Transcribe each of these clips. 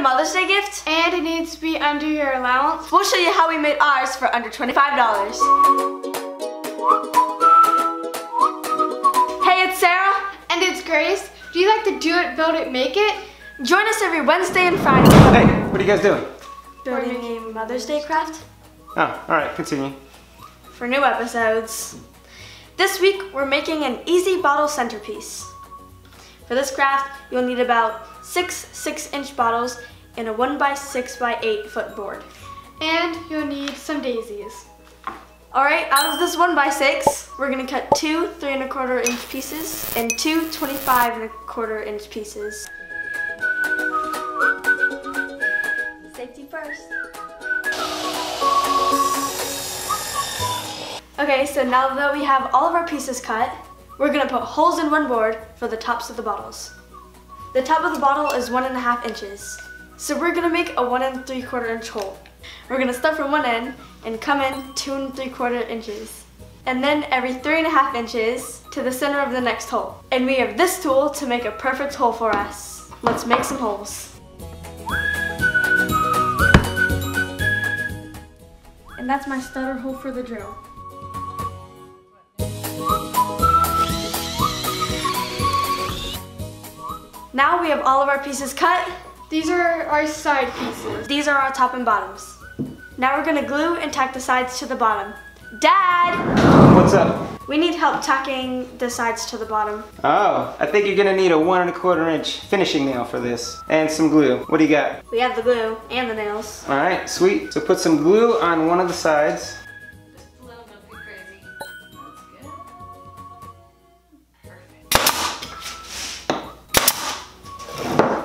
a Mother's Day gift? And it needs to be under your allowance. We'll show you how we made ours for under $25. Hey, it's Sarah. And it's Grace. Do you like to do it, build it, make it? Join us every Wednesday and Friday. Hey, what are you guys doing? Building a Mother's Day craft Oh, all right, continue. for new episodes. This week, we're making an easy bottle centerpiece. For this craft, you'll need about six 6-inch bottles and a 1 by 6 by 8 foot board. And you'll need some daisies. All right, out of this 1 by 6 we're gonna cut two 3 and a quarter inch pieces and two 25 and a quarter inch pieces. Safety first. Okay, so now that we have all of our pieces cut, we're gonna put holes in one board for the tops of the bottles. The top of the bottle is one and a half inches. So we're gonna make a one and three quarter inch hole. We're gonna start from one end and come in two and three quarter inches. And then every three and a half inches to the center of the next hole. And we have this tool to make a perfect hole for us. Let's make some holes. And that's my stutter hole for the drill. Now we have all of our pieces cut. These are our side pieces. These are our top and bottoms. Now we're gonna glue and tack the sides to the bottom. Dad, What's up? we need help tacking the sides to the bottom. Oh, I think you're gonna need a one and a quarter inch finishing nail for this. And some glue. What do you got? We have the glue and the nails. All right, sweet. So put some glue on one of the sides.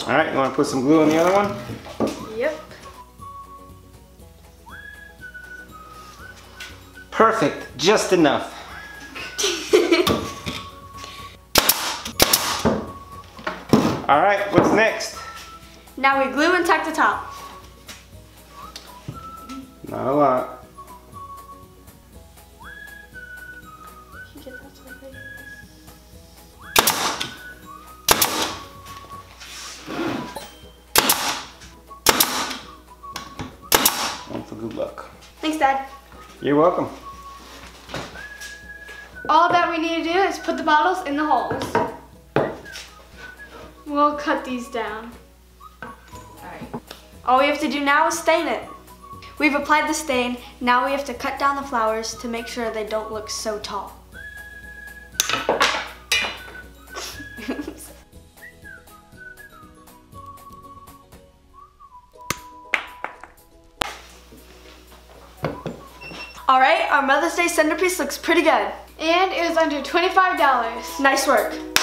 All right, you wanna put some glue on the other one? Yep. Perfect, just enough. All right, what's next? Now we glue and tack the top. Not a lot. For good luck. Thanks, Dad. You're welcome. All that we need to do is put the bottles in the holes. We'll cut these down. All we have to do now is stain it. We've applied the stain, now we have to cut down the flowers to make sure they don't look so tall. All right, our Mother's Day centerpiece looks pretty good. And it was under $25. Nice work.